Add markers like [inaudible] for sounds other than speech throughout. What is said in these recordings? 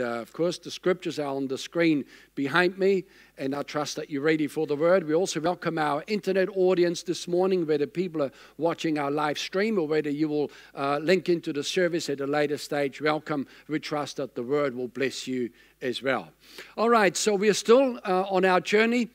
Uh, of course, the scriptures are on the screen behind me, and I trust that you're ready for the word. We also welcome our internet audience this morning, whether people are watching our live stream or whether you will uh, link into the service at a later stage. Welcome. We trust that the word will bless you as well. All right, so we are still uh, on our journey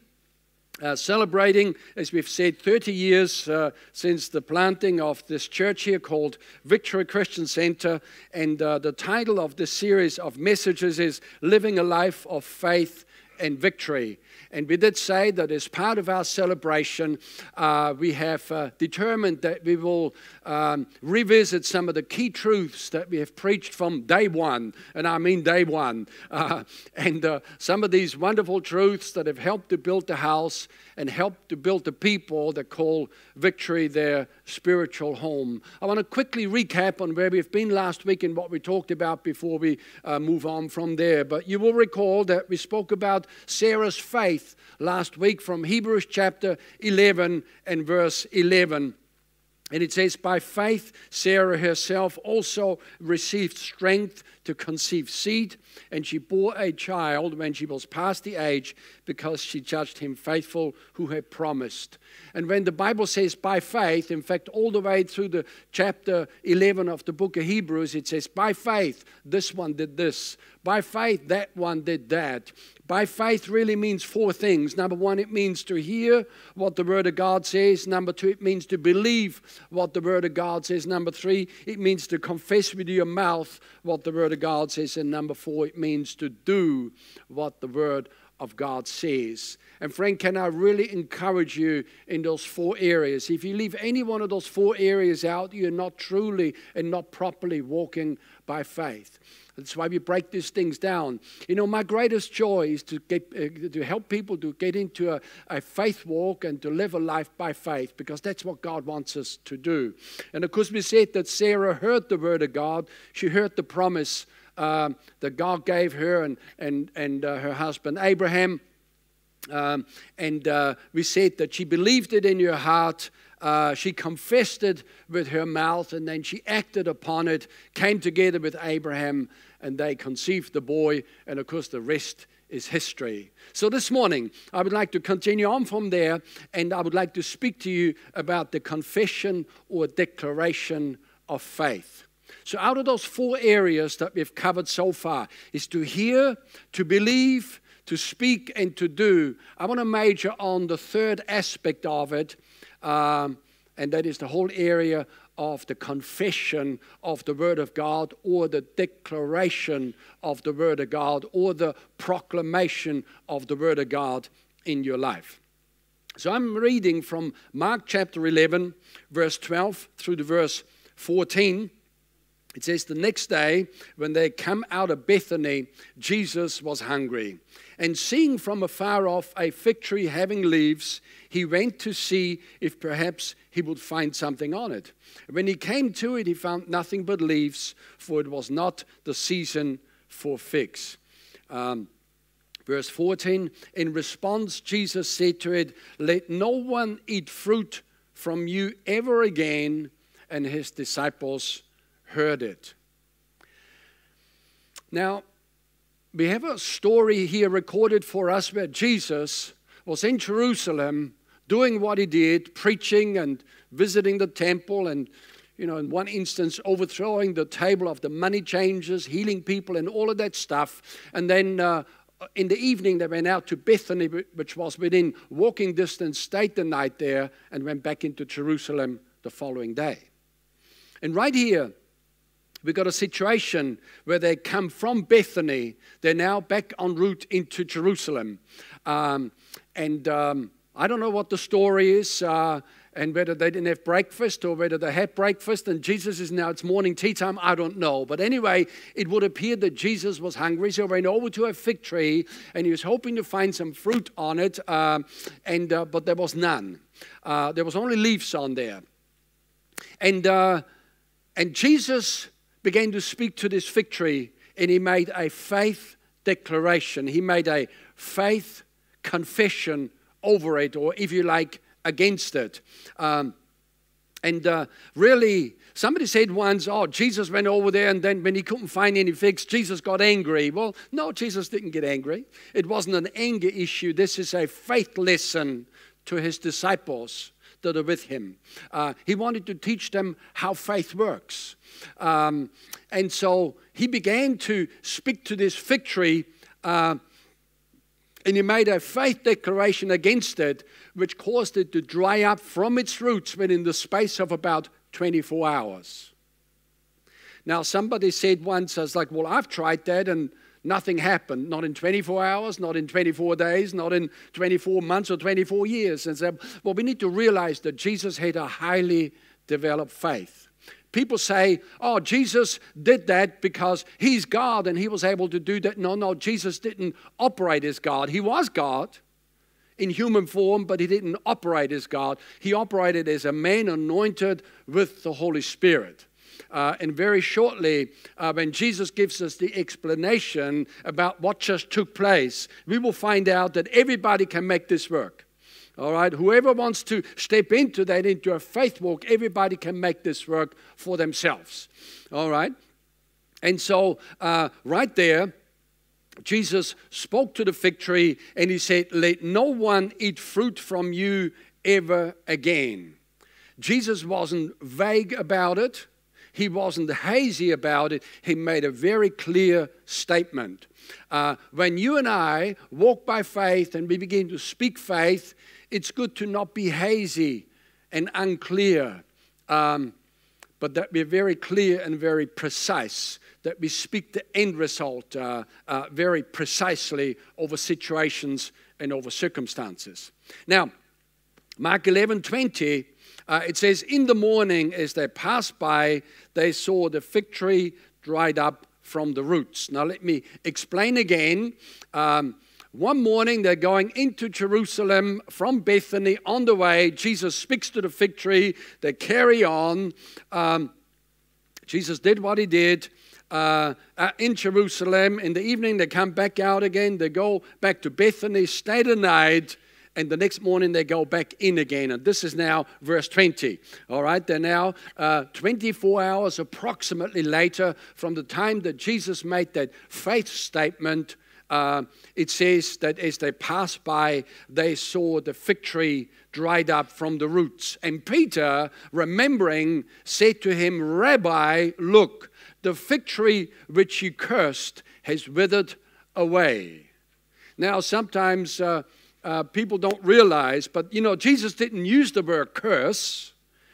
uh, celebrating, as we've said, 30 years uh, since the planting of this church here called Victory Christian Centre. And uh, the title of this series of messages is Living a Life of Faith and Victory. And we did say that as part of our celebration, uh, we have uh, determined that we will um, revisit some of the key truths that we have preached from day one, and I mean day one. [laughs] Uh, and uh, some of these wonderful truths that have helped to build the house and help to build the people that call victory their spiritual home. I want to quickly recap on where we've been last week and what we talked about before we uh, move on from there. But you will recall that we spoke about Sarah's faith faith last week from Hebrews chapter 11 and verse 11. And it says, By faith, Sarah herself also received strength to conceive seed, and she bore a child when she was past the age because she judged him faithful who had promised. And when the Bible says by faith, in fact, all the way through the chapter 11 of the book of Hebrews, it says, By faith, this one did this. By faith, that one did that. By faith really means four things. Number one, it means to hear what the Word of God says. Number two, it means to believe what the Word of God says. Number three, it means to confess with your mouth what the Word of God says. And number four, it means to do what the Word of God says. And friend, can I really encourage you in those four areas? If you leave any one of those four areas out, you're not truly and not properly walking by faith. That's why we break these things down. You know, my greatest joy is to, get, uh, to help people to get into a, a faith walk and to live a life by faith because that's what God wants us to do. And of course, we said that Sarah heard the word of God, she heard the promise um, that God gave her and, and, and uh, her husband Abraham. Um, and uh, we said that she believed it in her heart uh, she confessed it with her mouth and then she acted upon it, came together with Abraham, and they conceived the boy. And of course, the rest is history. So this morning, I would like to continue on from there, and I would like to speak to you about the confession or declaration of faith. So, out of those four areas that we've covered so far, is to hear, to believe, to speak, and to do. I want to major on the third aspect of it, um, and that is the whole area of the confession of the Word of God or the declaration of the Word of God or the proclamation of the Word of God in your life. So I'm reading from Mark chapter 11, verse 12 through to verse 14. It says, The next day, when they come out of Bethany, Jesus was hungry. And seeing from afar off a fig tree having leaves, he went to see if perhaps he would find something on it. When he came to it, he found nothing but leaves, for it was not the season for figs. Um, verse 14 In response, Jesus said to it, Let no one eat fruit from you ever again. And his disciples heard it. Now, we have a story here recorded for us where Jesus was in Jerusalem doing what he did, preaching and visiting the temple, and, you know, in one instance, overthrowing the table of the money changers, healing people, and all of that stuff. And then uh, in the evening, they went out to Bethany, which was within walking distance, stayed the night there, and went back into Jerusalem the following day. And right here, We've got a situation where they come from Bethany. They're now back en route into Jerusalem. Um, and um, I don't know what the story is. Uh, and whether they didn't have breakfast or whether they had breakfast and Jesus is now, it's morning tea time, I don't know. But anyway, it would appear that Jesus was hungry, so he went over to a fig tree and he was hoping to find some fruit on it, uh, and, uh, but there was none. Uh, there was only leaves on there. And, uh, and Jesus began to speak to this fig tree and he made a faith declaration. He made a faith confession over it, or if you like, against it. Um, And uh, really, somebody said once, oh, Jesus went over there, and then when he couldn't find any figs, Jesus got angry. Well, no, Jesus didn't get angry. It wasn't an anger issue. This is a faith lesson to his disciples that are with him. Uh, he wanted to teach them how faith works. Um, and so he began to speak to this fig tree. Uh, and he made a faith declaration against it, which caused it to dry up from its roots within the space of about 24 hours. Now, somebody said once, I was like, well, I've tried that and nothing happened. Not in 24 hours, not in 24 days, not in 24 months or 24 years. And said, well, we need to realize that Jesus had a highly developed faith. People say, oh, Jesus did that because he's God and he was able to do that. No, no, Jesus didn't operate as God. He was God in human form, but he didn't operate as God. He operated as a man anointed with the Holy Spirit. Uh, and very shortly, uh, when Jesus gives us the explanation about what just took place, we will find out that everybody can make this work. All right, whoever wants to step into that, into a faith walk, everybody can make this work for themselves. All right, and so uh, right there, Jesus spoke to the fig tree and he said, Let no one eat fruit from you ever again. Jesus wasn't vague about it. He wasn't hazy about it. He made a very clear statement. Uh, when you and I walk by faith and we begin to speak faith, it's good to not be hazy and unclear, um, but that we're very clear and very precise, that we speak the end result uh, uh, very precisely over situations and over circumstances. Now, Mark 11 20, uh, it says, In the morning, as they passed by, they saw the fig tree dried up from the roots. Now, let me explain again. Um, one morning, they're going into Jerusalem from Bethany. On the way, Jesus speaks to the fig tree. They carry on. Um, Jesus did what he did. Uh, uh, in Jerusalem. In the evening, they come back out again. They go back to Bethany, stay the night, and the next morning they go back in again. And this is now verse 20. All right, they're now uh, 24 hours approximately later from the time that Jesus made that faith statement uh, it says that as they passed by, they saw the fig tree dried up from the roots. And Peter, remembering, said to him, Rabbi, look, the fig tree which you cursed has withered away. Now, sometimes uh, uh, people don't realize, but you know, Jesus didn't use the word curse,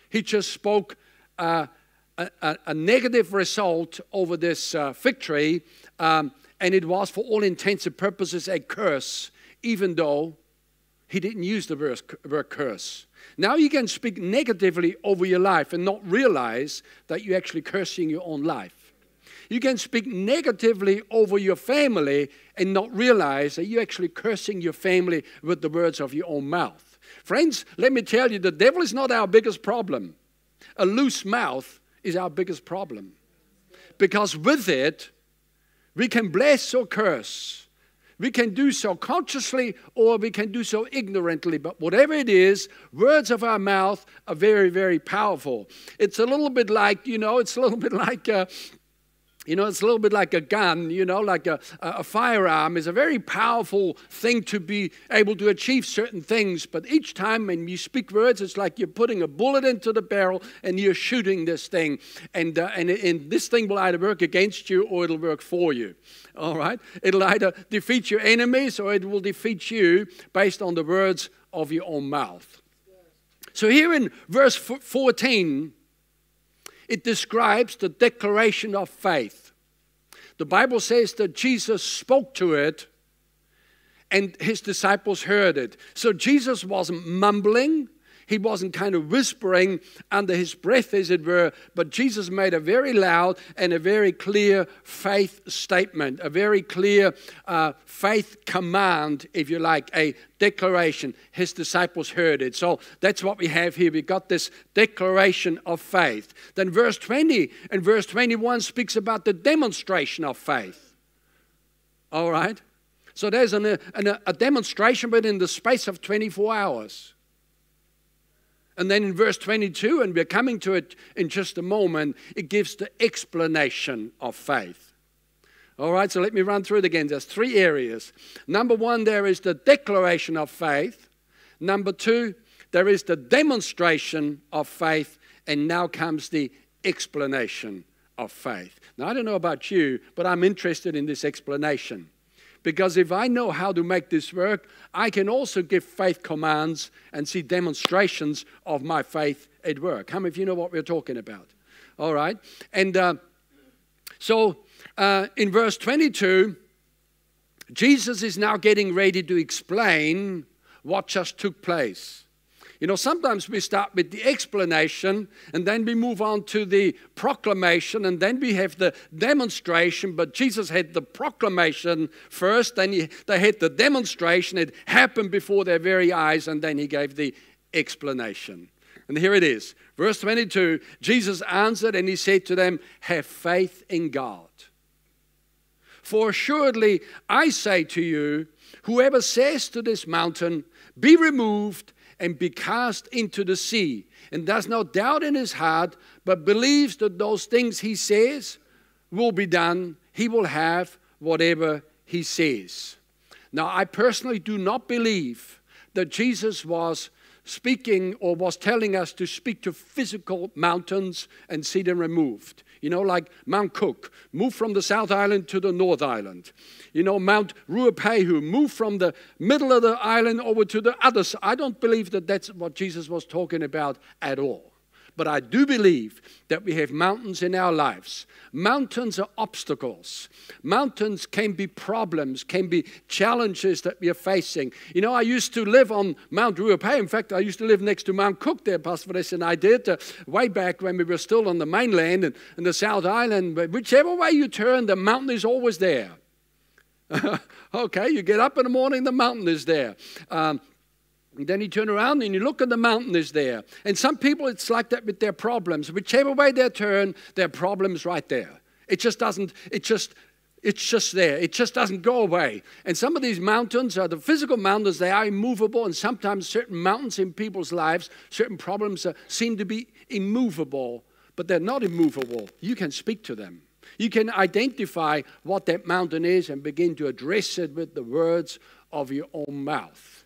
he just spoke. Uh, a, a, negative result over this uh, fig tree, um, and it was for all intents and purposes a curse, even though he didn't use the word curse. Now you can speak negatively over your life and not realize that you're actually cursing your own life. You can speak negatively over your family and not realize that you're actually cursing your family with the words of your own mouth. Friends, let me tell you, the devil is not our biggest problem. A loose mouth is our biggest problem. Because with it, we can bless or curse. We can do so consciously or we can do so ignorantly, but whatever it is, words of our mouth are very, very powerful. It's a little bit like, you know, it's a little [laughs] bit like uh, you know, it's a little bit like a gun, you know, like a, a firearm is a very powerful thing to be able to achieve certain things. But each time when you speak words, it's like you're putting a bullet into the barrel and you're shooting this thing. And, uh, and, and this thing will either work against you or it'll work for you. All right? It'll either defeat your enemies or it will defeat you based on the words of your own mouth. So here in verse 14, it describes the declaration of faith. The Bible says that Jesus spoke to it and his disciples heard it. So Jesus wasn't mumbling, he wasn't kind of whispering under his breath, as it were, but Jesus made a very loud and a very clear faith statement, a very clear uh, faith command, if you like, a declaration. His disciples heard it. So that's what we have here. We got this declaration of faith. Then verse 20 and verse 21 speaks about the demonstration of faith. All right? So there's an, an, a demonstration, but in the space of 24 hours. And then in verse 22, and we're coming to it in just a moment, it gives the explanation of faith. All right, so let me run through it again. There's three areas. Number one, there is the declaration of faith. Number two, there is the demonstration of faith. And now comes the explanation of faith. Now, I don't know about you, but I'm interested in this explanation. Because if I know how to make this work, I can also give faith commands and see demonstrations of my faith at work. How many of you know what we're talking about? All right. And uh, so uh, in verse 22, Jesus is now getting ready to explain what just took place. You know, sometimes we start with the explanation and then we move on to the proclamation and then we have the demonstration. But Jesus had the proclamation first, then he, they had the demonstration. It happened before their very eyes, and then he gave the explanation. And here it is. Verse 22 Jesus answered and he said to them, Have faith in God. For assuredly I say to you, whoever says to this mountain, Be removed and be cast into the sea, and does not doubt in his heart, but believes that those things he says will be done, he will have whatever he says. Now, I personally do not believe that Jesus was speaking or was telling us to speak to physical mountains and see them removed. You know, like Mount Cook, move from the South Island to the North Island. You know, Mount Ruapehu, move from the middle of the island over to the other side. I don't believe that that's what Jesus was talking about at all. But I do believe that we have mountains in our lives. Mountains are obstacles. Mountains can be problems, can be challenges that we are facing. You know, I used to live on Mount Ruapehu. In fact, I used to live next to Mount Cook there, Pastor Vanessa and I did, uh, way back when we were still on the mainland and, and the South Island. But whichever way you turn, the mountain is always there. [laughs] okay, you get up in the morning, the mountain is there. Um, and then you turn around and you look and the mountain is there. And some people, it's like that with their problems. Whichever way they turn, their problem's right there. It just doesn't, it just, it's just there. It just doesn't go away. And some of these mountains are the physical mountains, they are immovable. And sometimes certain mountains in people's lives, certain problems uh, seem to be immovable, but they're not immovable. You can speak to them. You can identify what that mountain is and begin to address it with the words of your own mouth.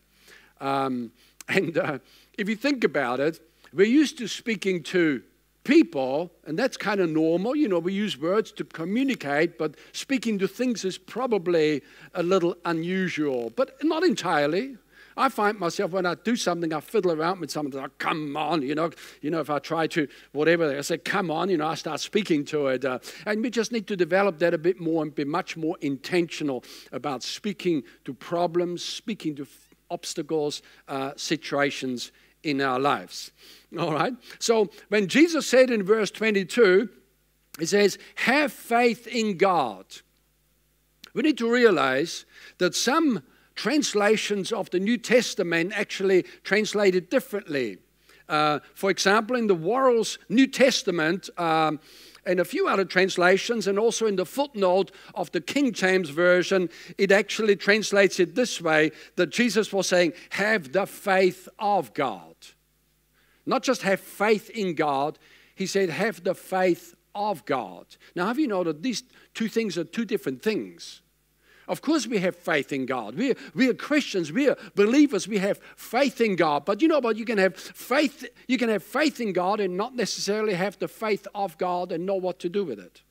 Um, and uh, if you think about it, we're used to speaking to people, and that's kind of normal. You know, we use words to communicate, but speaking to things is probably a little unusual, but not entirely. I find myself when I do something, I fiddle around with something. Like, come on, you know, you know. If I try to whatever, I say, come on, you know. I start speaking to it, uh, and we just need to develop that a bit more and be much more intentional about speaking to problems, speaking to obstacles, uh, situations in our lives. All right? So when Jesus said in verse 22, he says, Have faith in God. We need to realize that some translations of the New Testament actually translate it differently. Uh, for example, in the Worrell's New Testament, um, and a few other translations, and also in the footnote of the King James Version, it actually translates it this way that Jesus was saying, Have the faith of God. Not just have faith in God, he said, Have the faith of God. Now, have you noted these two things are two different things? Of course, we have faith in God. We are, we are Christians. We are believers. We have faith in God. But you know what? You can have faith. You can have faith in God and not necessarily have the faith of God and know what to do with it.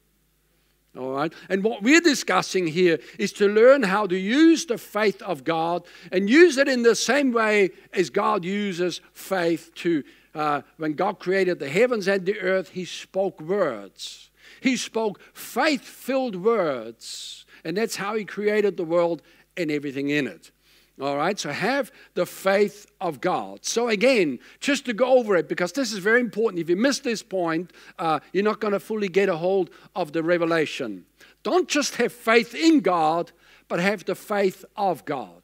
All right. And what we're discussing here is to learn how to use the faith of God and use it in the same way as God uses faith to. Uh, when God created the heavens and the earth, He spoke words. He spoke faith filled words and that's how He created the world and everything in it. All right, so have the faith of God. So, again, just to go over it, because this is very important. If you miss this point, uh, you're not going to fully get a hold of the revelation. Don't just have faith in God, but have the faith of God.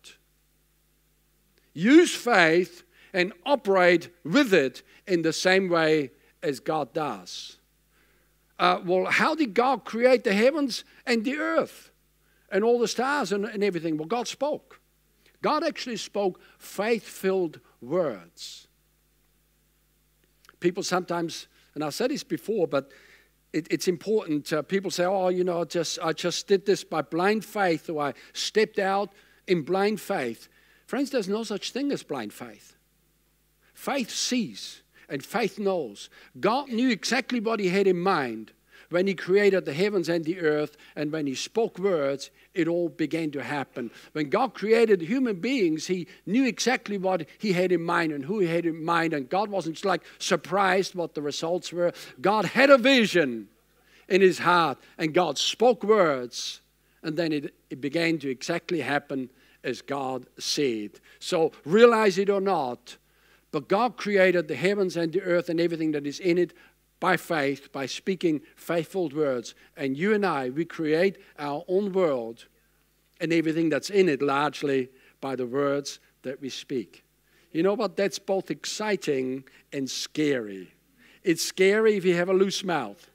Use faith and operate with it in the same way as God does. Uh, well, how did God create the heavens and the earth? And all the stars and, and everything. Well, God spoke. God actually spoke faith filled words. people sometimes, and I've said this before, but it, it's important. Uh, people say, "Oh, you know, just I just did this by blind faith, or I stepped out in blind faith." Friends, there's no such thing as blind faith. Faith sees and faith knows. God knew exactly what He had in mind when He created the heavens and the earth, and when He spoke words, it all began to happen. When God created human beings, He knew exactly what He had in mind and who He had in mind, and God wasn't like surprised what the results were. God had a vision in His heart, and God spoke words, and then it, it began to exactly happen as God said. So, realize it or not, but God created the heavens and the earth and everything that is in it by faith, by speaking faithful words. And you and I, we create our own world and everything that's in it largely by the words that we speak. You know what? That's both exciting and scary. It's scary if you have a loose mouth.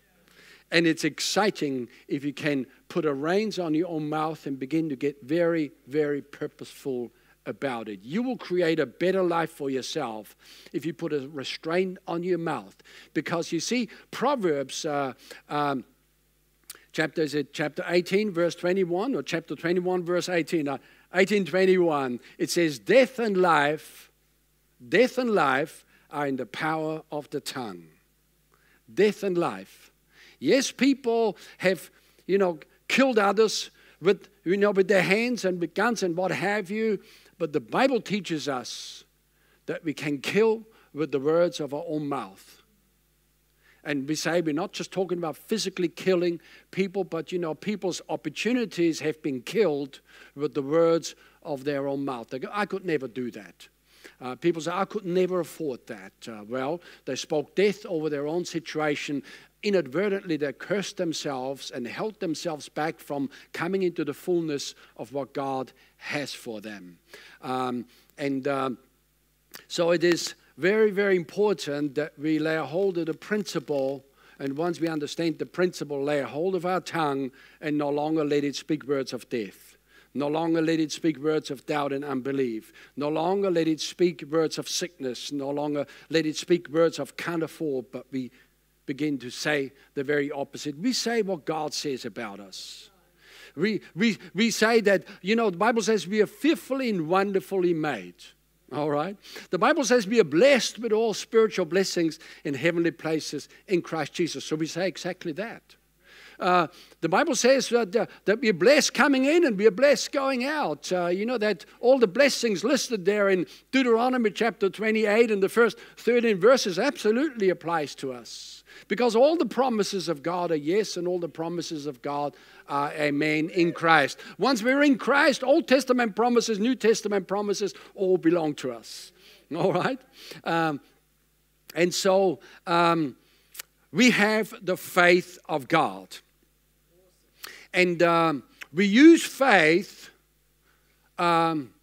And it's exciting if you can put a reins on your own mouth and begin to get very, very purposeful about it. You will create a better life for yourself if you put a restraint on your mouth. Because you see, Proverbs. Uh, um, chapter is it chapter 18 verse 21 or chapter 21 verse 18 uh, 1821 it says death and life death and life are in the power of the tongue death and life yes people have you know killed others with you know with their hands and with guns and what have you but the Bible teaches us that we can kill with the words of our own mouth. And we say we're not just talking about physically killing people, but you know, people's opportunities have been killed with the words of their own mouth. Go, I could never do that. Uh, people say, I could never afford that. Uh, well, they spoke death over their own situation. Inadvertently, they cursed themselves and held themselves back from coming into the fullness of what God has for them. Um, and um, so it is very, very important that we lay hold of the principle. And once we understand the principle, lay hold of our tongue and no longer let it speak words of death. No longer let it speak words of doubt and unbelief. No longer let it speak words of sickness. No longer let it speak words of can't afford, but we begin to say the very opposite. We say what God says about us. We, we, we say that, you know, the Bible says we are fearfully and wonderfully made. All right? The Bible says we are blessed with all spiritual blessings in heavenly places in Christ Jesus. So we say exactly that. Uh, the Bible says that, uh, that we're blessed coming in and we're blessed going out. Uh, you know that all the blessings listed there in Deuteronomy chapter 28 and the first 13 verses absolutely applies to us. Because all the promises of God are yes, and all the promises of God are amen in Christ. Once we're in Christ, Old Testament promises, New Testament promises all belong to us. [laughs] All right? Um, and so um, we have the faith of God. And um, we use faith, um,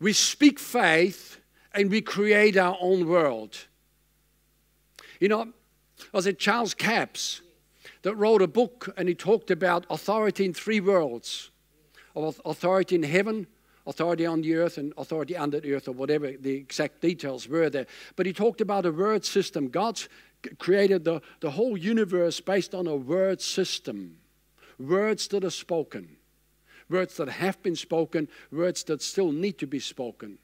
we speak faith, and we create our own world. You know, was it Charles Capps that wrote a book and he talked about authority in three worlds authority in heaven, authority on the earth, and authority under the earth, or whatever the exact details were there. But he talked about a word system. God's created the, the whole universe based on a word system words that are spoken, words that have been spoken, words that still need to be spoken.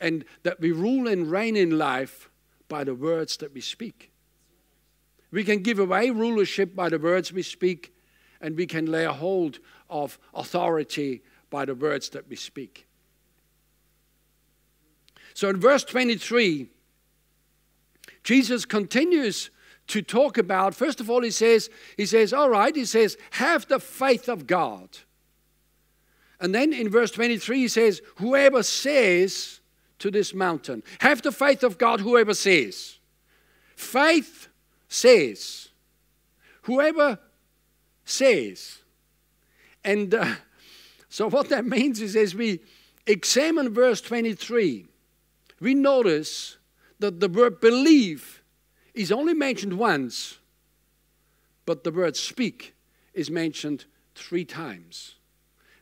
And that we rule and reign in life by the words that we speak. We can give away rulership by the words we speak, and we can lay a hold of authority by the words that we speak. So in verse 23, Jesus continues to talk about, first of all, he says, he says, all right, he says, have the faith of God. And then in verse 23, he says, whoever says to this mountain, have the faith of God, whoever says. Faith says. Whoever says. And uh, [laughs] so, what that means is as we examine verse 23, we notice that the word believe is only mentioned once, but the word speak is mentioned three times.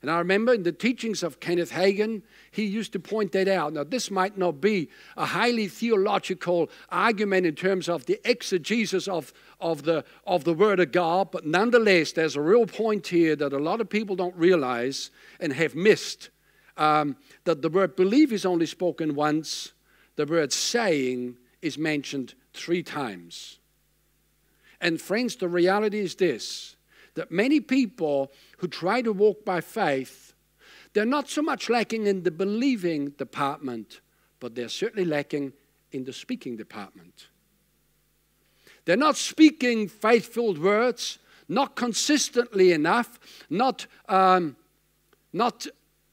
And I remember in the teachings of Kenneth Hagin, he used to point that out. Now, this might not be a highly theological argument in terms of the exegesis of, of, the, of the Word of God, but nonetheless, there's a real point here that a lot of people don't realize and have missed um, that the word believe is only spoken once, the word saying is mentioned three times. And, friends, the reality is this that many people who try to walk by faith, they're not so much lacking in the believing department, but they're certainly lacking in the speaking department. They're not speaking faith filled words, not consistently enough, not, um, not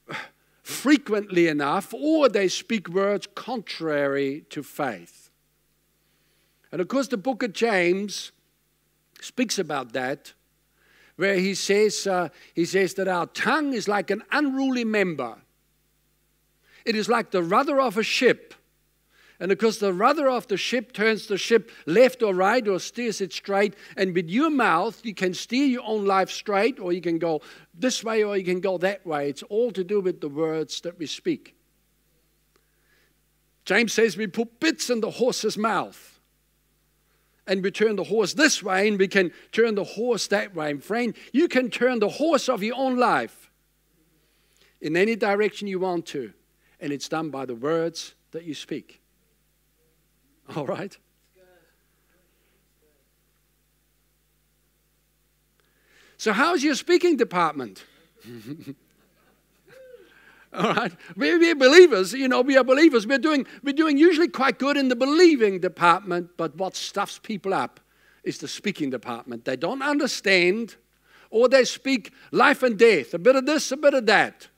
[sighs] frequently enough, or they speak words contrary to faith. And of course, the book of James speaks about that where he says, uh, he says that our tongue is like an unruly member. It is like the rudder of a ship. And of course, the rudder of the ship turns the ship left or right or steers it straight. And with your mouth, you can steer your own life straight, or you can go this way, or you can go that way. It's all to do with the words that we speak. James says we put bits in the horse's mouth and we turn the horse this way and we can turn the horse that way. And friend, you can turn the horse of your own life in any direction you want to, and it's done by the words that you speak. [laughs] All right? So, how's your speaking department? [laughs] [laughs] All right, we're, we're believers. You know, we are believers. We're doing we're doing usually quite good in the believing department, but what stuffs people up is the speaking department. They don't understand, or they speak life and death, a bit of this, a bit of that.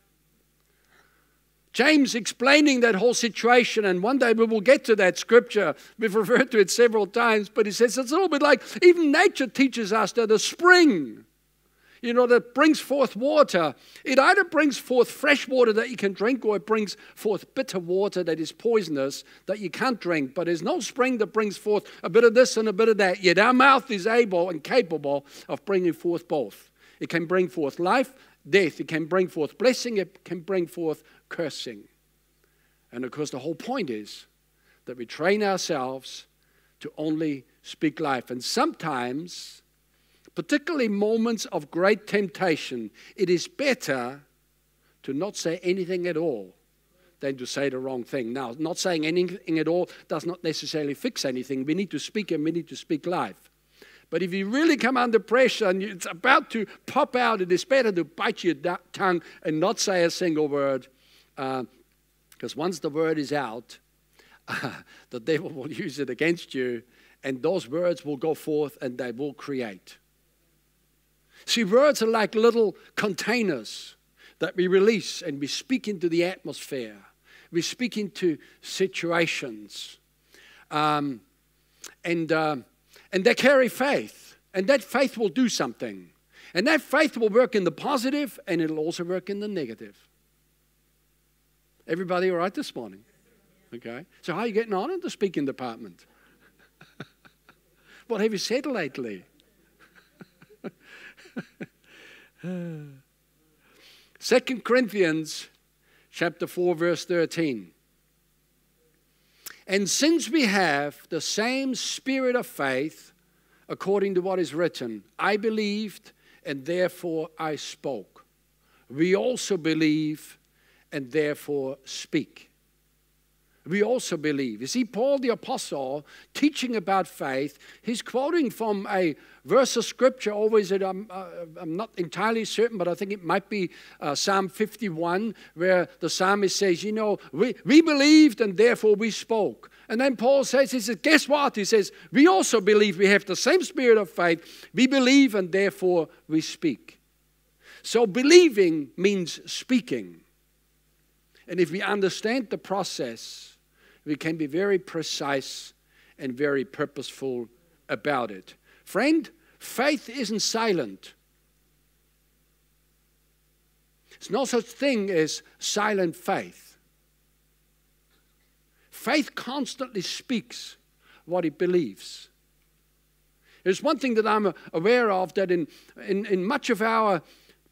James explaining that whole situation, and one day we will get to that scripture. We've referred to it several times, but he says it's a little bit like even nature teaches us that a spring you know, that brings forth water. It either brings forth fresh water that you can drink or it brings forth bitter water that is poisonous that you can't drink. But there's no spring that brings forth a bit of this and a bit of that. Yet our mouth is able and capable of bringing forth both. It can bring forth life, death. It can bring forth blessing. It can bring forth cursing. And of course, the whole point is that we train ourselves to only speak life. And sometimes particularly moments of great temptation, it is better to not say anything at all than to say the wrong thing. Now, not saying anything at all does not necessarily fix anything. We need to speak and we need to speak life. But if you really come under pressure and it's about to pop out, it is better to bite your tongue and not say a single word. Because uh, once the word is out, uh, [laughs] the devil will use it against you, and those words will go forth and they will create. See, words are like little containers that we release and we speak into the atmosphere. We speak into situations. Um, and, uh, and they carry faith. And that faith will do something. And that faith will work in the positive and it'll also work in the negative. Everybody all right this morning? Okay. So, how are you getting on in the speaking department? [laughs] what have you said lately? [laughs] Second Corinthians chapter 4 verse 13. And since we have the same spirit of faith according to what is written, I believed and therefore I spoke. We also believe and therefore speak we also believe. You see, Paul the Apostle teaching about faith, he's quoting from a verse of scripture, always, I'm, uh, I'm not entirely certain, but I think it might be uh, Psalm 51, where the psalmist says, You know, we, we believed and therefore we spoke. And then Paul says, He says, Guess what? He says, We also believe we have the same spirit of faith. We believe and therefore we speak. So believing means speaking. And if we understand the process, we can be very precise and very purposeful about it. Friend, faith isn't silent. There's no such thing as silent faith. Faith constantly speaks what it believes. There's one thing that I'm aware of that in, in, in much of our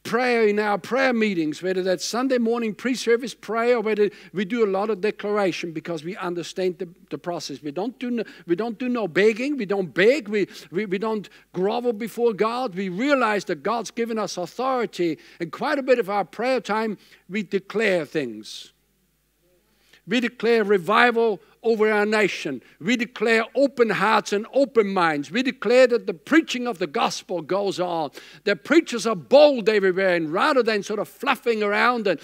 prayer in our prayer meetings, whether that's Sunday morning pre service prayer or whether we do a lot of declaration because we understand the, the process. We don't, do no, we don't do no begging, we don't beg, we, we, we don't grovel before God. We realize that God's given us authority, and quite a bit of our prayer time, we declare things. We declare revival over our nation. We declare open hearts and open minds. We declare that the preaching of the gospel goes on. The preachers are bold everywhere, and rather than sort of fluffing around and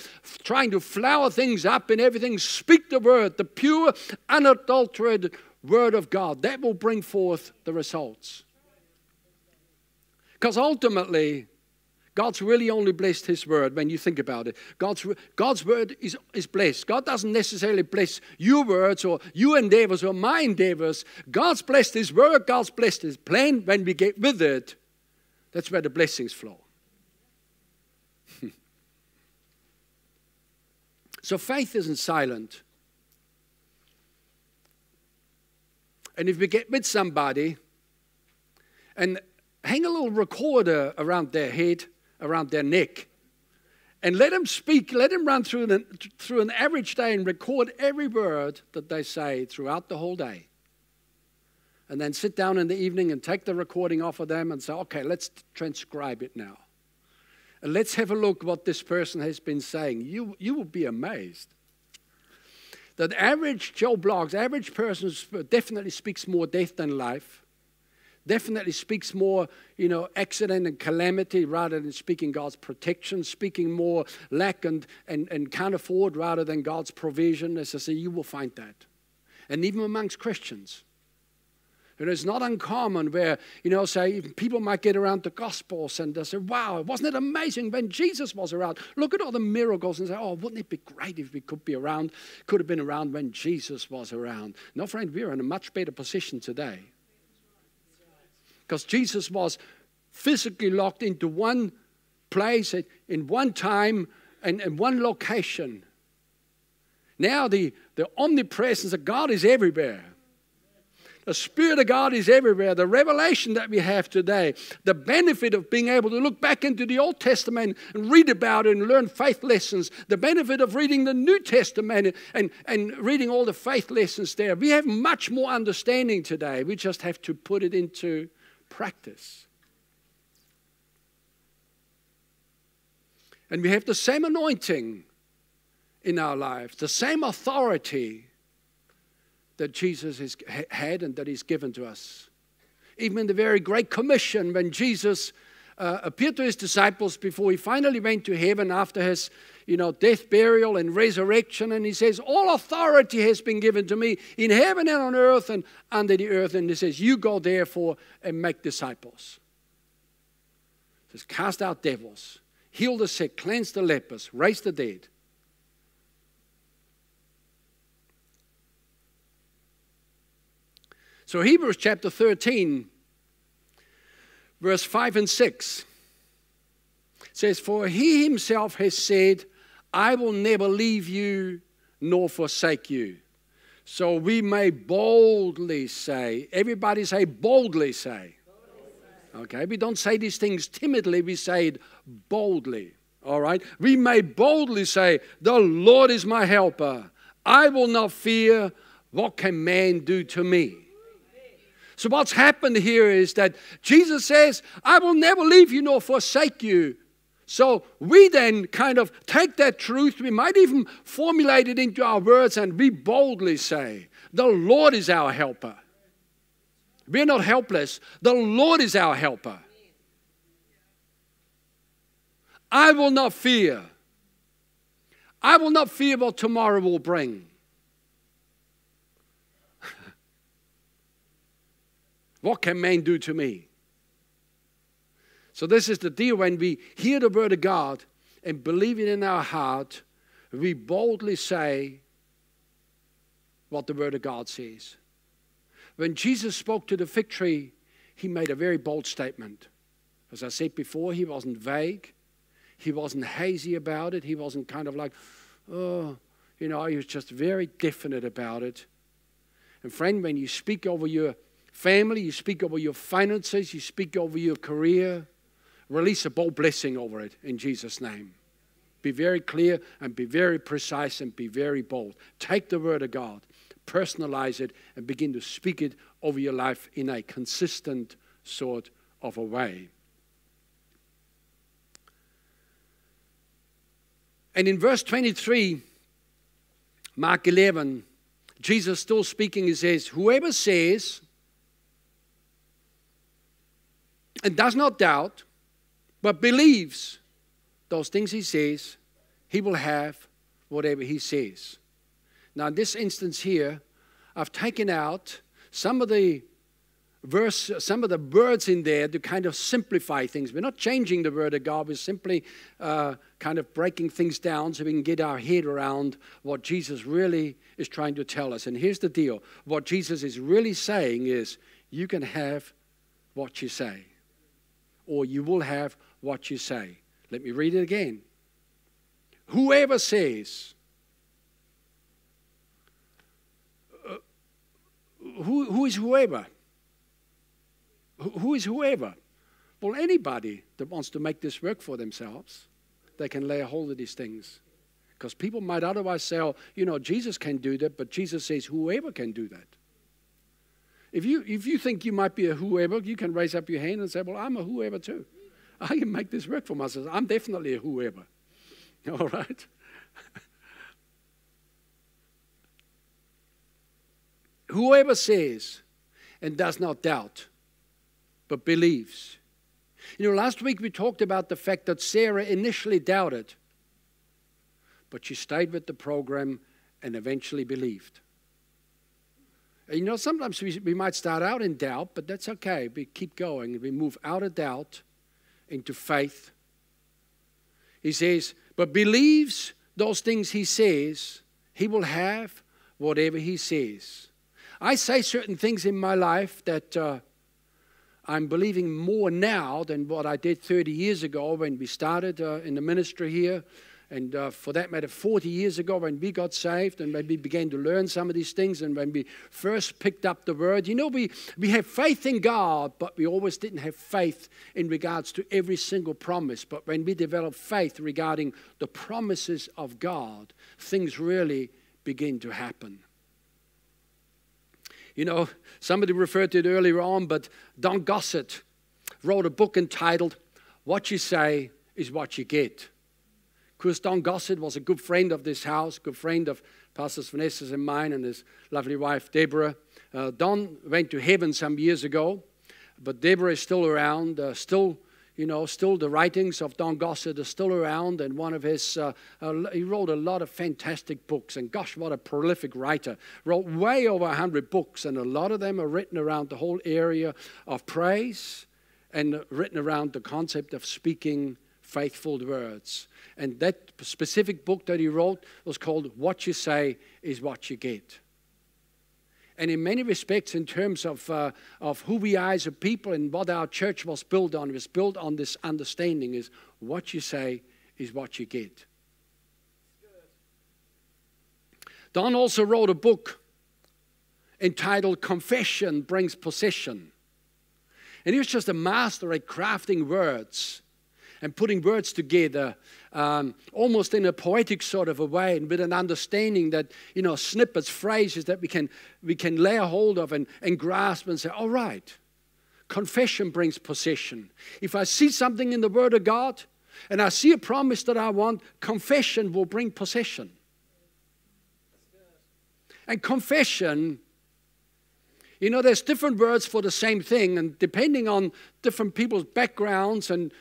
trying to flower things up and everything, speak the word, the pure, unadulterated word of God. That will bring forth the results. Because ultimately, God's really only blessed His word when you think about it. God's, God's word is, is blessed. God doesn't necessarily bless your words or your endeavors or my endeavors. God's blessed His word, God's blessed His plan. When we get with it, that's where the blessings flow. [laughs] so faith isn't silent. And if we get with somebody and hang a little recorder around their head, around their neck. And let them speak, let them run through an, through an average day and record every word that they say throughout the whole day. And then sit down in the evening and take the recording off of them and say, okay, let's transcribe it now. And let's have a look what this person has been saying. You, you will be amazed that average Joe Bloggs, average person definitely speaks more death than life definitely speaks more, you know, accident and calamity rather than speaking God's protection, speaking more lack and, and, and can't afford rather than God's provision. As I say, you will find that. And even amongst Christians. It is not uncommon where, you know, say, people might get around the Gospels and they say, wow, wasn't it amazing when Jesus was around? Look at all the miracles and say, oh, wouldn't it be great if we could be around, could have been around when Jesus was around? No, friend, we're in a much better position today because Jesus was physically locked into one place in one time and, and one location. Now the, the omnipresence of God is everywhere. The Spirit of God is everywhere. The revelation that we have today, the benefit of being able to look back into the Old Testament and read about it and learn faith lessons, the benefit of reading the New Testament and, and reading all the faith lessons there. We have much more understanding today. We just have to put it into practice. And we have the same anointing in our lives, the same authority that Jesus has had and that He's given to us. Even in the very Great Commission, when Jesus uh, appeared to His disciples before He finally went to heaven after His you know, death, burial, and resurrection. And he says, All authority has been given to me in heaven and on earth and under the earth. And he says, You go therefore and make disciples. He says, Cast out devils, heal the sick, cleanse the lepers, raise the dead. So, Hebrews chapter 13, verse 5 and 6 says, For he himself has said, I will never leave you nor forsake you. So we may boldly say, everybody say, boldly say. Okay, we don't say these things timidly, we say it boldly. All right, we may boldly say, The Lord is my helper. I will not fear. What can man do to me? So, what's happened here is that Jesus says, I will never leave you nor forsake you. So we then kind of take that truth, we might even formulate it into our words, and we boldly say, The Lord is our helper. We're not helpless, the Lord is our helper. I will not fear. I will not fear what tomorrow will bring. [laughs] what can man do to me? So, this is the deal when we hear the word of God and believe it in our heart, we boldly say what the word of God says. When Jesus spoke to the fig tree, he made a very bold statement. As I said before, he wasn't vague, he wasn't hazy about it, he wasn't kind of like, oh, you know, he was just very definite about it. And, friend, when you speak over your family, you speak over your finances, you speak over your career, release a bold blessing over it in Jesus' name. Be very clear and be very precise and be very bold. Take the word of God, personalize it, and begin to speak it over your life in a consistent sort of a way. And in verse 23, Mark 11, Jesus still speaking, he says, Whoever says and does not doubt, but believes those things he says, he will have whatever he says. Now, in this instance here, I've taken out some of the verse, some of the words in there to kind of simplify things. We're not changing the word of God, we're simply uh, kind of breaking things down so we can get our head around what Jesus really is trying to tell us. And here's the deal what Jesus is really saying is, you can have what you say, or you will have what you say. Let me read it again. Whoever says, uh, who, who is whoever? Who is whoever? Well, anybody that wants to make this work for themselves, they can lay a hold of these things. Because people might otherwise say, oh, you know, Jesus can do that, but Jesus says whoever can do that. If you, if you think you might be a whoever, you can raise up your hand and say, well, I'm a whoever too. [laughs] I can make this work for myself. I'm definitely a whoever. [laughs] All right? [laughs] whoever says and does not doubt, but believes. You know, last week we talked about the fact that Sarah initially doubted, but she stayed with the program and eventually believed. And you know, sometimes we, we might start out in doubt, but that's okay. We keep going. We move out of doubt into faith. He says, but believes those things he says, he will have whatever he says. I say certain things in my life that uh, I'm believing more now than what I did 30 years ago when we started uh, in the ministry here. And uh, for that matter, 40 years ago when we got saved and when we began to learn some of these things and when we first picked up the word, you know, we, we have faith in God, but we always didn't have faith in regards to every single promise. But when we develop faith regarding the promises of God, things really begin to happen. You know, somebody referred to it earlier on, but Don Gossett wrote a book entitled What You Say is What You Get. Don Gossett was a good friend of this house, good friend of Pastor Vanessa's and mine and his lovely wife, Deborah. Uh, Don went to heaven some years ago, but Deborah is still around, uh, still you know, still the writings of Don Gossett are still around, and one of his, uh, uh, he wrote a lot of fantastic books, and gosh, what a prolific writer. Wrote way over 100 books, and a lot of them are written around the whole area of praise and written around the concept of speaking faithful words. And that specific book that he wrote was called What You Say is What You Get. And in many respects, in terms of, uh, of who we are as a people and what our church was built on, it was built on this understanding is what you say is what you get. Don also wrote a book entitled Confession Brings Possession. And he was just a master at crafting words and putting words together um, almost in a poetic sort of a way and with an understanding that, you know, snippets, phrases that we can, we can lay a hold of and, and grasp and say, all right, confession brings possession. If I see something in the Word of God and I see a promise that I want, confession will bring possession. And confession you know, there's different words for the same thing, and depending on different people's backgrounds and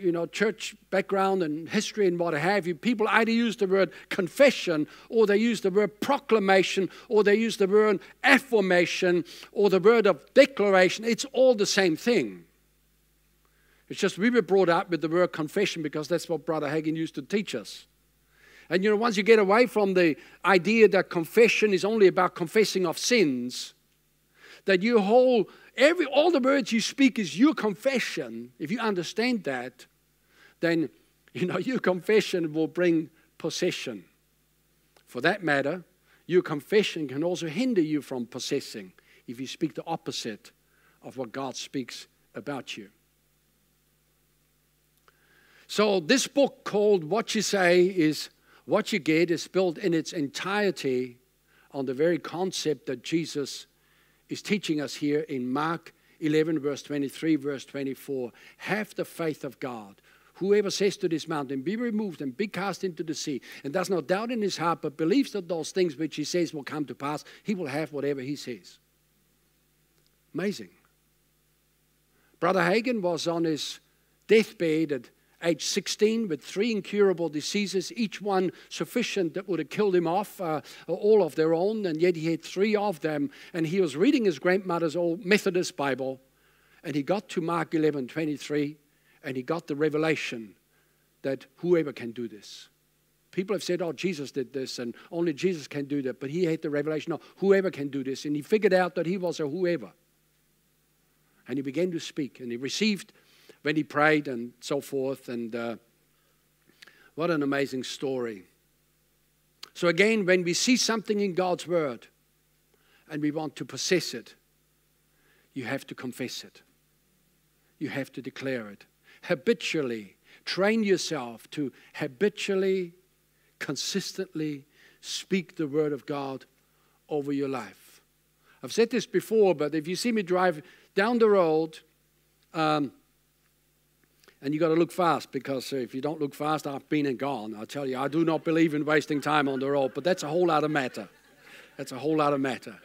you know, church background and history and what have you, people either use the word confession or they use the word proclamation or they use the word affirmation or the word of declaration. It's all the same thing. It's just we were brought up with the word confession because that's what Brother Hagin used to teach us. And you know, once you get away from the idea that confession is only about confessing of sins, that you hold every all the words you speak is your confession. If you understand that, then you know your confession will bring possession. For that matter, your confession can also hinder you from possessing if you speak the opposite of what God speaks about you. So, this book called What You Say is What You Get is built in its entirety on the very concept that Jesus is teaching us here in Mark 11, verse 23, verse 24. Have the faith of God. Whoever says to this mountain, Be removed and be cast into the sea, and does not doubt in his heart, but believes that those things which he says will come to pass, he will have whatever he says. Amazing. Brother Hagin was on his deathbed at age 16 with three incurable diseases, each one sufficient that would have killed him off, uh, all of their own, and yet he had three of them. And he was reading his grandmother's old Methodist Bible, and he got to Mark 11 23, and he got the revelation that whoever can do this. People have said, oh, Jesus did this, and only Jesus can do that. But he had the revelation, no, whoever can do this. And he figured out that he was a whoever. And he began to speak, and he received when he prayed and so forth. And uh, what an amazing story. So, again, when we see something in God's word and we want to possess it, you have to confess it, you have to declare it. Habitually, train yourself to habitually, consistently speak the word of God over your life. I've said this before, but if you see me drive down the road, um, and you got to look fast because if you don't look fast, I've been and gone. I tell you, I do not believe in wasting time on the road, but that's a whole other matter. That's a whole other matter.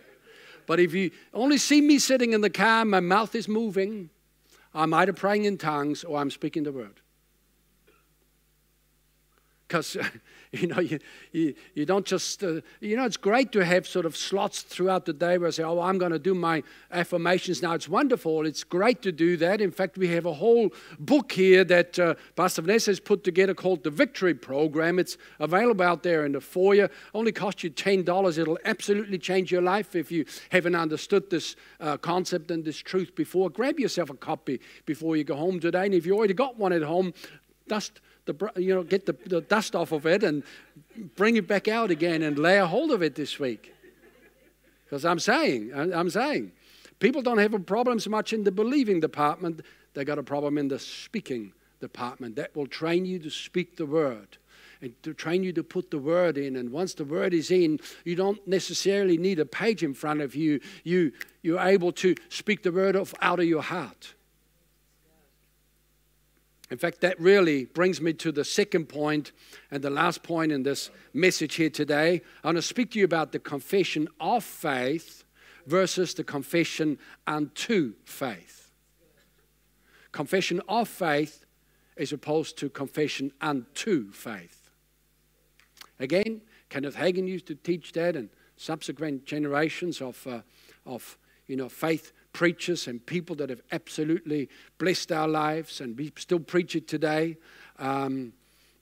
But if you only see me sitting in the car, my mouth is moving, I'm either praying in tongues or I'm speaking the word. Because [laughs] You know, you, you, you don't just, uh, you know, it's great to have sort of slots throughout the day where I say, oh, I'm going to do my affirmations now. It's wonderful. It's great to do that. In fact, we have a whole book here that uh, Pastor Vanessa has put together called the Victory Program. It's available out there in the foyer. Only cost you $10. It'll absolutely change your life if you haven't understood this uh, concept and this truth before. Grab yourself a copy before you go home today. And if you already got one at home, dust the, you know, get the, the dust off of it and bring it back out again and lay a hold of it this week. Because I'm saying, I'm saying, people don't have a problem so much in the believing department, they got a problem in the speaking department. That will train you to speak the word and to train you to put the word in. And once the word is in, you don't necessarily need a page in front of you. you you're able to speak the word of, out of your heart. In fact, that really brings me to the second point and the last point in this message here today. I want to speak to you about the confession of faith versus the confession unto faith. Confession of faith as opposed to confession unto faith. Again, Kenneth Hagin used to teach that, and subsequent generations of, uh, of you know, faith preachers and people that have absolutely blessed our lives, and we still preach it today um,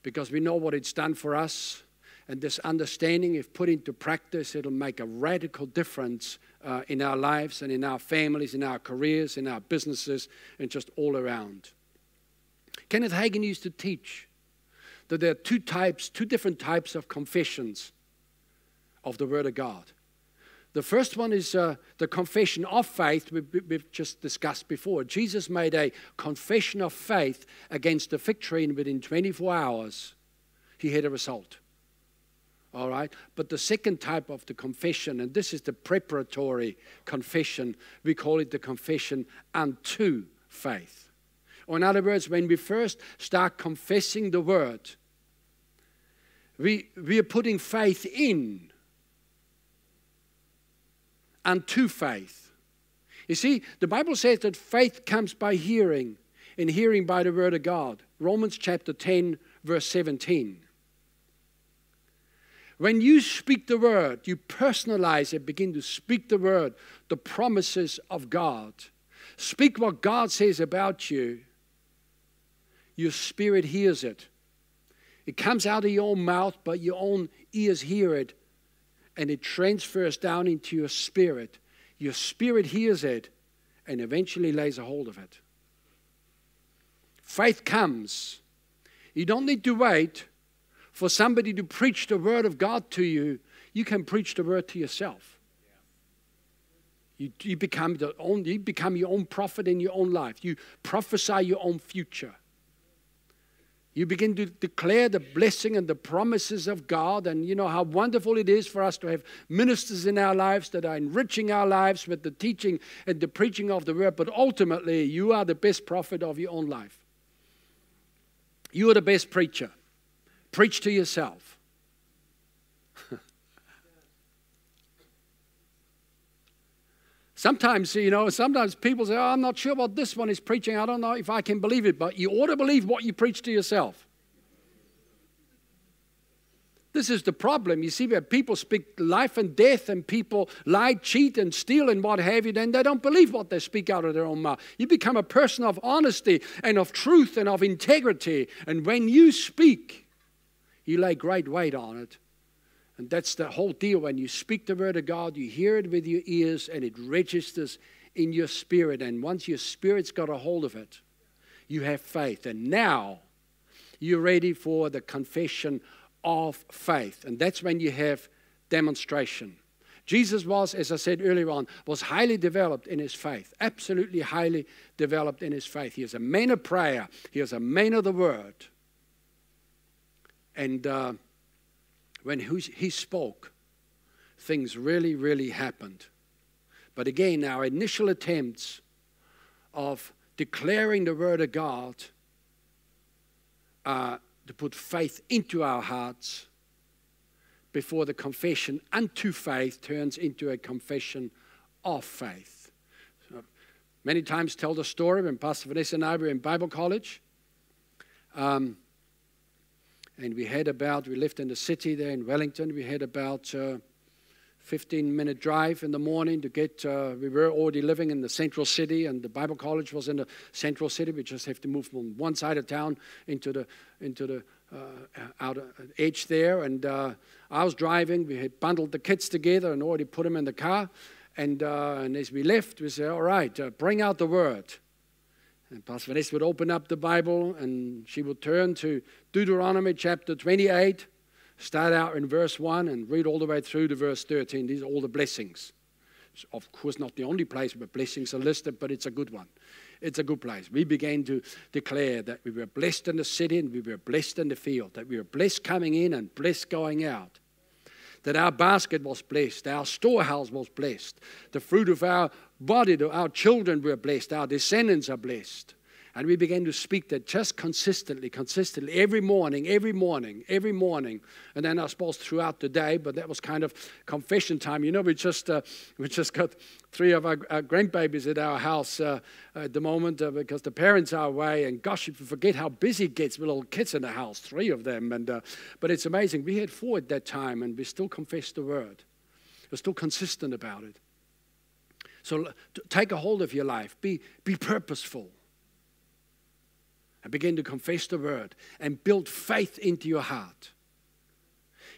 because we know what it's done for us. And this understanding, if put into practice, it'll make a radical difference uh, in our lives and in our families, in our careers, in our businesses, and just all around. Kenneth Hagin used to teach that there are two types, two different types of confessions of the Word of God. The first one is uh, the confession of faith we, we've just discussed before. Jesus made a confession of faith against the fig tree, and within 24 hours, he had a result. All right? But the second type of the confession, and this is the preparatory confession, we call it the confession unto faith. Or, in other words, when we first start confessing the word, we, we are putting faith in unto faith. You see, the Bible says that faith comes by hearing, and hearing by the word of God. Romans chapter 10, verse 17. When you speak the word, you personalize it, begin to speak the word, the promises of God. Speak what God says about you. Your spirit hears it. It comes out of your own mouth, but your own ears hear it and it transfers down into your spirit. Your spirit hears it and eventually lays a hold of it. Faith comes. You don't need to wait for somebody to preach the word of God to you. You can preach the word to yourself. You, you, become the own, you become your own prophet in your own life. You prophesy your own future. You begin to declare the blessing and the promises of God, and you know how wonderful it is for us to have ministers in our lives that are enriching our lives with the teaching and the preaching of the word. But ultimately, you are the best prophet of your own life. You are the best preacher. Preach to yourself. Sometimes, you know, sometimes people say, oh, I'm not sure what this one is preaching. I don't know if I can believe it, but you ought to believe what you preach to yourself. This is the problem. You see, where people speak life and death and people lie, cheat, and steal and what have you, then they don't believe what they speak out of their own mouth. You become a person of honesty and of truth and of integrity. And when you speak, you lay great weight on it. And that's the whole deal. When you speak the word of God, you hear it with your ears and it registers in your spirit. And once your spirit's got a hold of it, you have faith. And now you're ready for the confession of faith. And that's when you have demonstration. Jesus was, as I said earlier on, was highly developed in his faith. Absolutely highly developed in his faith. He is a man of prayer. He is a man of the word. And uh, when he spoke, things really, really happened. But again, our initial attempts of declaring the Word of God are to put faith into our hearts before the confession unto faith turns into a confession of faith. So many times tell the story when Pastor Vanessa and I were in Bible college. Um, and we had about, we lived in the city there in Wellington, we had about uh, 15 minute drive in the morning to get, uh, we were already living in the central city and the Bible college was in the central city. We just have to move from one side of town into the, into the uh, outer edge there. And uh, I was driving, we had bundled the kids together and already put them in the car. And, uh, and as we left, we said, all right, uh, bring out the word. And Pastor Vanessa would open up the Bible and she would turn to Deuteronomy chapter 28, start out in verse 1 and read all the way through to verse 13. These are all the blessings. It's of course, not the only place where blessings are listed, but it's a good one. It's a good place. We began to declare that we were blessed in the city and we were blessed in the field, that we were blessed coming in and blessed going out that our basket was blessed, our storehouse was blessed, the fruit of our body, our children were blessed, our descendants are blessed. And we began to speak that just consistently, consistently, every morning, every morning, every morning. And then I suppose throughout the day, but that was kind of confession time. You know, we just, uh, we just got three of our, our grandbabies at our house uh, at the moment uh, because the parents are away. And gosh, if you forget how busy it gets with little kids in the house, three of them. And, uh, but it's amazing. We had four at that time, and we still confessed the word. We're still consistent about it. So take a hold of your life. Be, be purposeful and begin to confess the word and build faith into your heart.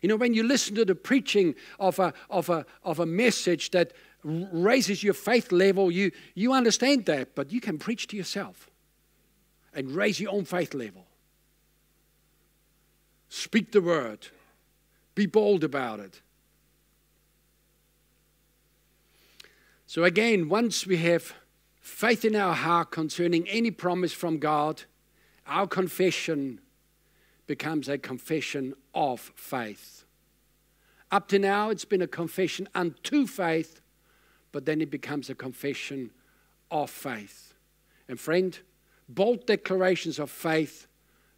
You know, when you listen to the preaching of a, of a, of a message that raises your faith level, you, you understand that, but you can preach to yourself and raise your own faith level. Speak the word, be bold about it. So, again, once we have faith in our heart concerning any promise from God, our confession becomes a confession of faith. Up to now, it's been a confession unto faith, but then it becomes a confession of faith. And, friend, bold declarations of faith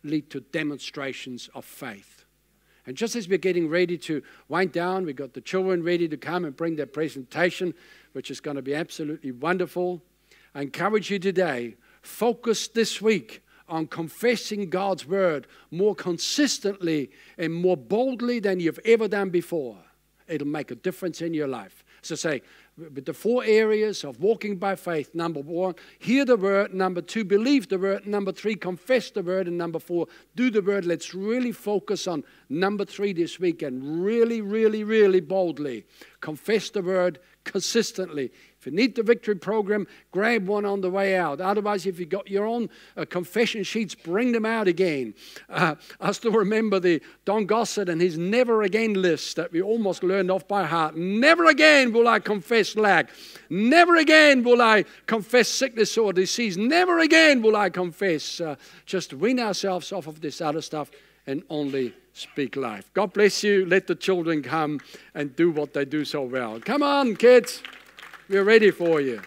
lead to demonstrations of faith. And just as we're getting ready to wind down, we've got the children ready to come and bring their presentation, which is going to be absolutely wonderful. I encourage you today, focus this week on confessing God's word more consistently and more boldly than you've ever done before, it'll make a difference in your life. So say, with the four areas of walking by faith number one, hear the word. Number two, believe the word. Number three, confess the word. And number four, do the word. Let's really focus on number three this week and really, really, really boldly confess the word consistently you need the victory program, grab one on the way out. Otherwise, if you've got your own uh, confession sheets, bring them out again. Uh, I still remember the Don Gossett and his never again list that we almost learned off by heart. Never again will I confess lack. Never again will I confess sickness or disease. Never again will I confess. Uh, just wean ourselves off of this other stuff and only speak life. God bless you. Let the children come and do what they do so well. Come on, kids. We're ready for you.